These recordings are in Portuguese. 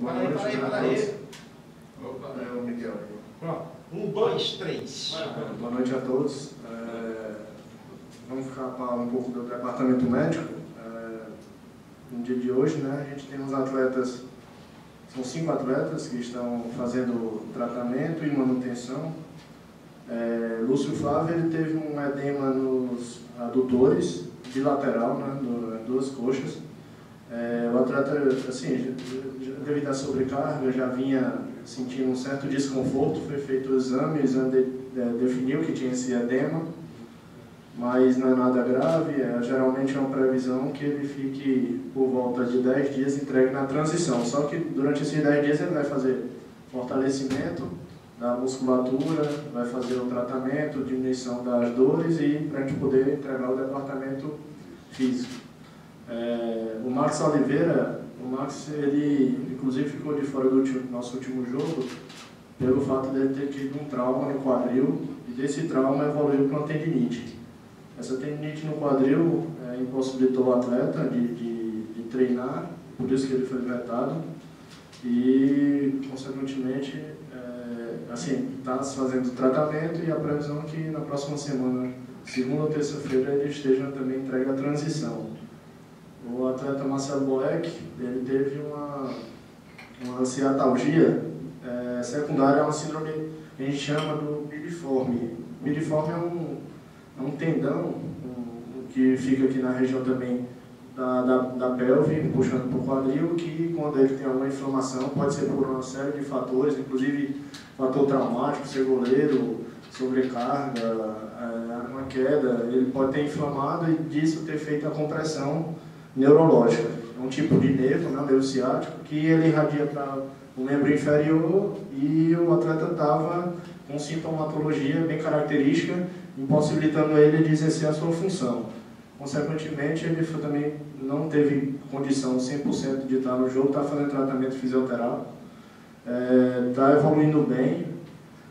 boa noite. peraí. Opa. É o Miguel. Pronto. Um, dois, três. Boa noite a todos. É, vamos ficar para um pouco do departamento médico. É, no dia de hoje, né, a gente tem uns atletas, são cinco atletas que estão fazendo tratamento e manutenção. É, Lúcio Flávio ele teve um edema nos adutores, bilateral, né, duas coxas. É, o atleta, assim, já- já- devido à sobrecarga, já vinha sentindo um certo desconforto, foi feito o exame, o exame de- de- definiu que tinha esse edema, mas não é nada grave, é, geralmente é uma previsão que ele fique por volta de 10 dias entregue na transição, só que durante esses 10 dias ele vai fazer fortalecimento da musculatura, vai fazer o tratamento, diminuição das dores e para a gente poder entregar o departamento físico. É, Max Oliveira, o Max, ele inclusive ficou de fora do nosso último jogo pelo fato dele ter tido um trauma no quadril e desse trauma evoluiu para uma tendinite. Essa tendinite no quadril é, impossibilitou o atleta de, de, de treinar, por isso que ele foi vetado e, consequentemente, é, assim, está fazendo tratamento e a previsão é que na próxima semana, segunda ou terça-feira, ele esteja também entregue à transição. O atleta Marcelo Boeck, ele teve uma, uma ciatalgia é, secundária a uma síndrome que a gente chama do piriforme. Piriforme é um, é um tendão um, que fica aqui na região também da, da, da pelve, puxando para o quadril, que quando ele tem alguma inflamação, pode ser por uma série de fatores, inclusive fator traumático, ser goleiro, sobrecarga, é, uma queda, ele pode ter inflamado e disso ter feito a compressão neurológica. É um tipo de nervo, né, nervo ciático, que ele irradia para o membro inferior e o atleta estava com sintomatologia bem característica, impossibilitando ele de exercer a sua função. Consequentemente, ele também não teve condição 100% de estar no jogo, está fazendo tratamento fisioterápico, está evoluindo bem.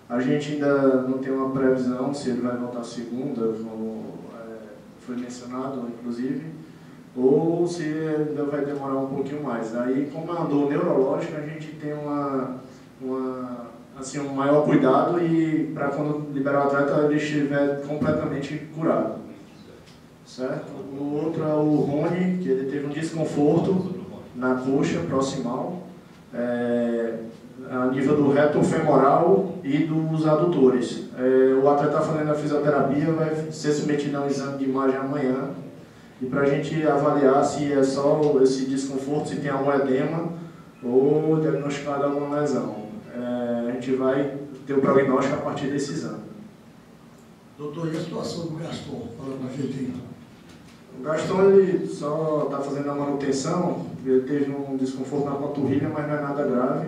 A gente ainda não tem uma previsão se ele vai voltar segunda, como é, foi mencionado, inclusive, ou se ainda vai demorar um pouquinho mais. Aí, como é uma dor neurológica, a gente tem uma, uma, assim, um maior cuidado e para quando liberar o atleta ele estiver completamente curado. Certo? O outro é o Rony, que ele teve um desconforto na coxa proximal, é, a nível do reto femoral e dos adutores. É, o atleta está fazendo a fisioterapia, vai ser submetido a um exame de imagem amanhã, e para a gente avaliar se é só esse desconforto, se tem algum edema ou diagnosticado alguma lesão. É, a gente vai ter o prognóstico a partir desse exame. Doutor, e a situação do Gaston? Fala pra gente aí. O Gaston ele só está fazendo a manutenção, ele teve um desconforto na panturrilha, mas não é nada grave.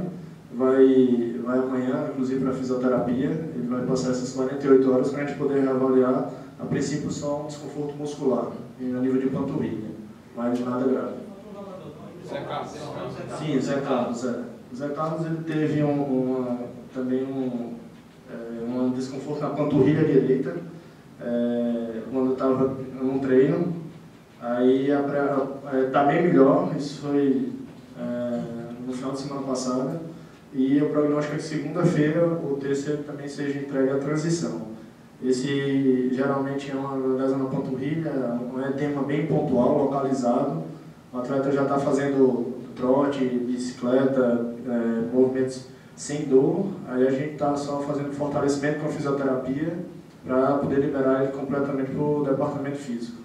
Vai, vai amanhã, inclusive, para fisioterapia. Ele vai passar essas 48 horas para a gente poder avaliar, a princípio, só um desconforto muscular, a nível de panturrilha, mas nada grave. Zé Carlos. Sim, Zé Carlos, é. O Zé Carlos ele teve um, uma, também um, é, um desconforto na panturrilha direita, é, quando estava num treino. Aí está bem melhor, isso foi é, no final de semana passada. E o prognóstico é que segunda-feira o terceiro também seja entregue à transição. Esse geralmente é uma lesão na panturrilha, um edema bem pontual, localizado. O atleta já está fazendo trote, bicicleta, é, movimentos sem dor. Aí a gente está só fazendo fortalecimento com a fisioterapia para poder liberar ele completamente para o departamento físico.